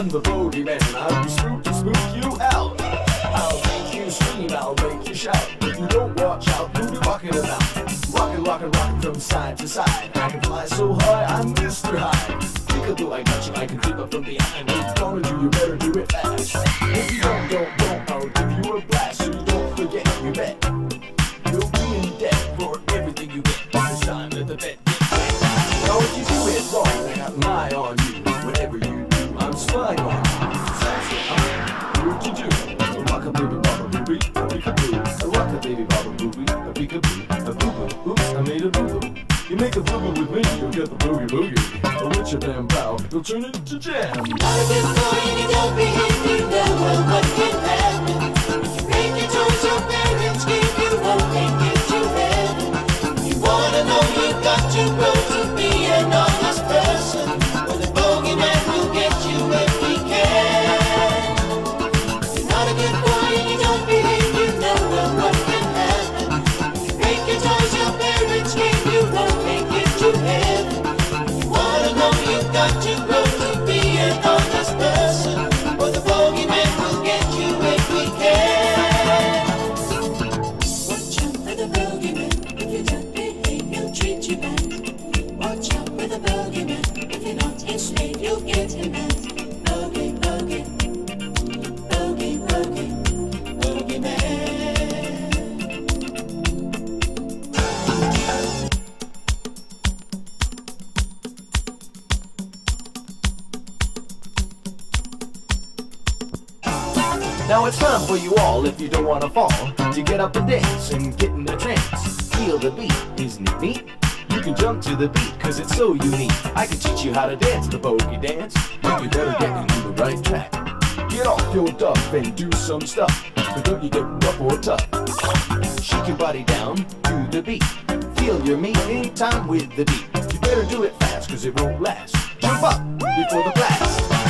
I'm the bogeyman. I'll be spooked to spook you out. I'll make you scream, I'll make you shout. If you don't watch out, you'll be rocking about. Rockin', rockin', rockin' from side to side. I can fly so high, I'm Mr. High. Peekaboo, I got you, I can creep up from behind. What you gonna do, you better do it fast. If you don't, don't, don't, booby, a peekaboo. A rock a baby baba booby, a peekaboo. A boo boo, oops, I made a boo boo. You make a boo boo with me, you'll get the boogie boogie. But with your bow, you'll turn it to jam. Not a good boy and you don't behave, well what can happen. Now it's time for you all, if you don't wanna fall, to get up and dance and get in the trance. Feel the beat, isn't it neat? You can jump to the beat, cause it's so unique. I can teach you how to dance the bogey dance, but you better get into the right track. Get off your duff and do some stuff, but don't you get rough or tough. Shake your body down to the beat. Feel your meat in time with the beat. You better do it fast, cause it won't last. Jump up before the blast.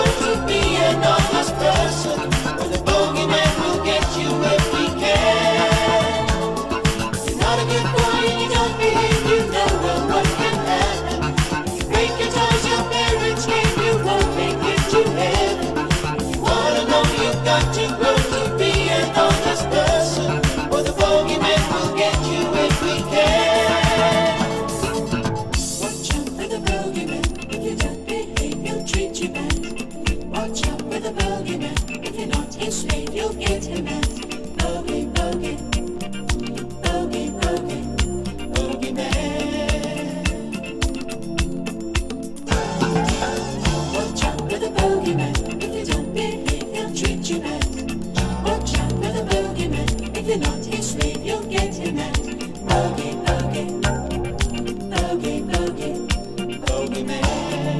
Slave, you'll get him mad. Bogey, bogey, bogey, bogey, bogeyman. Watch out for the bogeyman. If you don't behave, he'll treat you bad. Bogeyman. If you're not his you'll get him mad. Bogey, bogey, bogey, bogey, bogeyman.